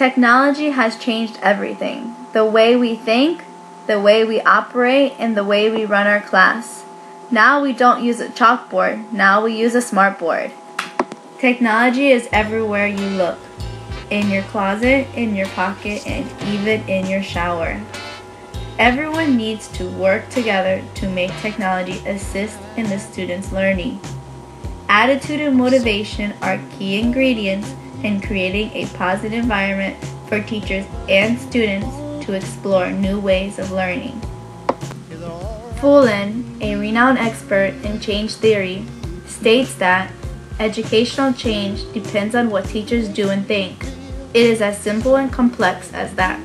Technology has changed everything the way we think, the way we operate, and the way we run our class. Now we don't use a chalkboard, now we use a smartboard. Technology is everywhere you look in your closet, in your pocket, and even in your shower. Everyone needs to work together to make technology assist in the students' learning. Attitude and motivation are key ingredients in creating a positive environment for teachers and students to explore new ways of learning. Fullan, a renowned expert in change theory, states that educational change depends on what teachers do and think. It is as simple and complex as that.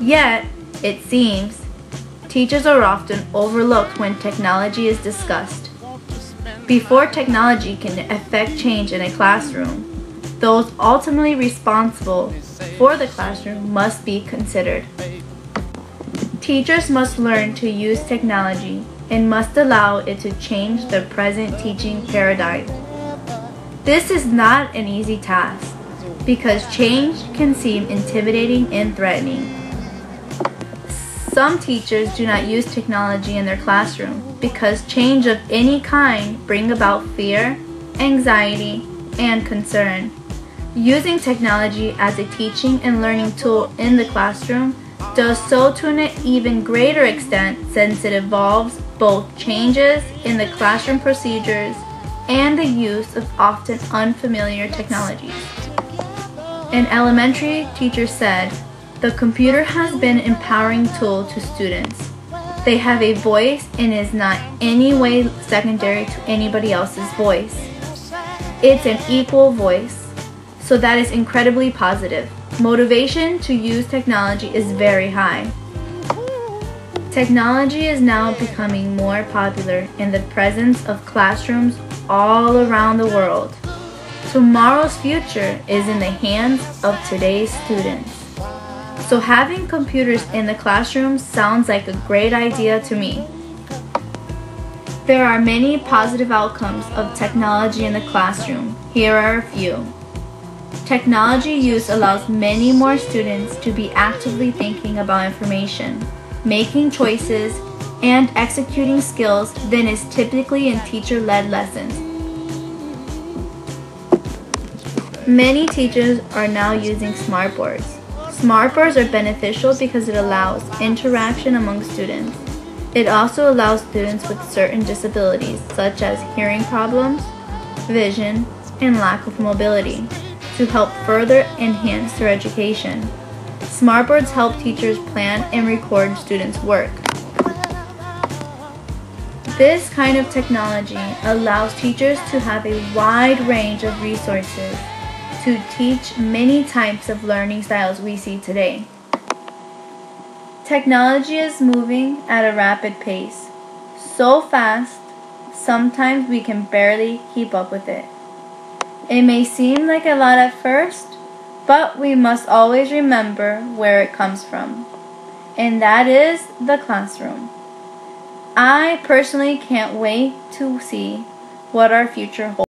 Yet, it seems, teachers are often overlooked when technology is discussed. Before technology can affect change in a classroom, those ultimately responsible for the classroom must be considered. Teachers must learn to use technology and must allow it to change the present teaching paradigm. This is not an easy task because change can seem intimidating and threatening. Some teachers do not use technology in their classroom because change of any kind bring about fear, anxiety, and concern. Using technology as a teaching and learning tool in the classroom does so to an even greater extent since it involves both changes in the classroom procedures and the use of often unfamiliar technologies. An elementary teacher said, the computer has been an empowering tool to students. They have a voice and is not any way secondary to anybody else's voice. It's an equal voice, so that is incredibly positive. Motivation to use technology is very high. Technology is now becoming more popular in the presence of classrooms all around the world. Tomorrow's future is in the hands of today's students. So having computers in the classroom sounds like a great idea to me. There are many positive outcomes of technology in the classroom. Here are a few. Technology use allows many more students to be actively thinking about information, making choices, and executing skills than is typically in teacher-led lessons. Many teachers are now using smartboards. Smartboards are beneficial because it allows interaction among students. It also allows students with certain disabilities, such as hearing problems, vision, and lack of mobility, to help further enhance their education. Smartboards help teachers plan and record students' work. This kind of technology allows teachers to have a wide range of resources to teach many types of learning styles we see today. Technology is moving at a rapid pace, so fast, sometimes we can barely keep up with it. It may seem like a lot at first, but we must always remember where it comes from, and that is the classroom. I personally can't wait to see what our future holds.